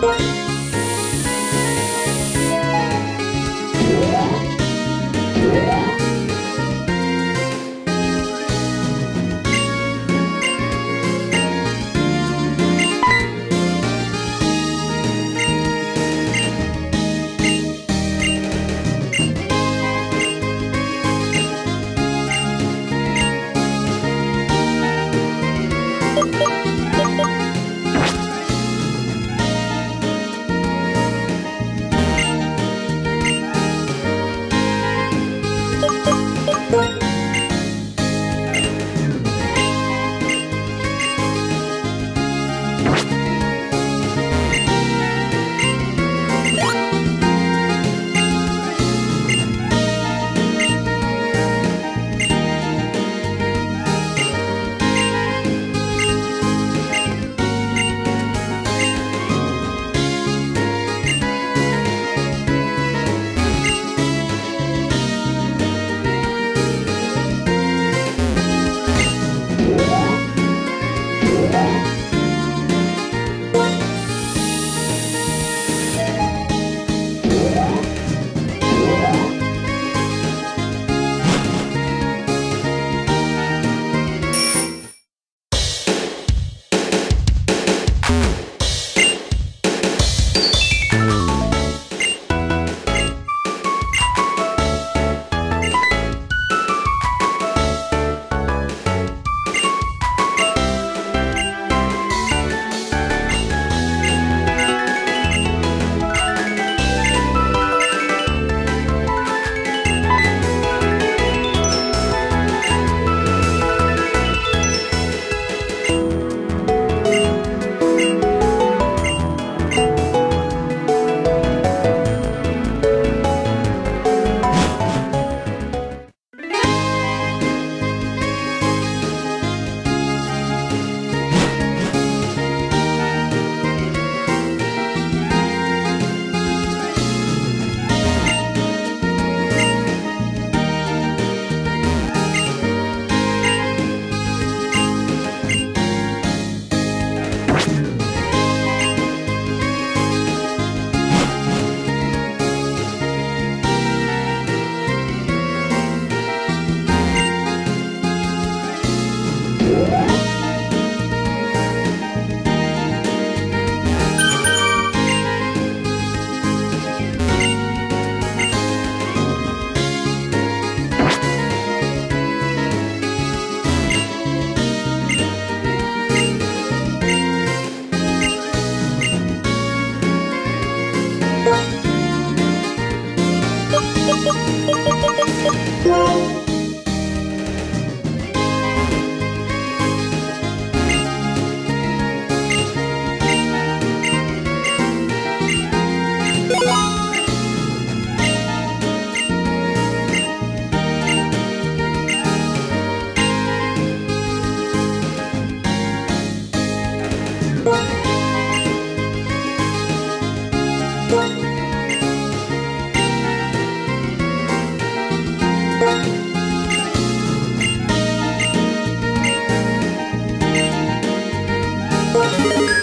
Música 何?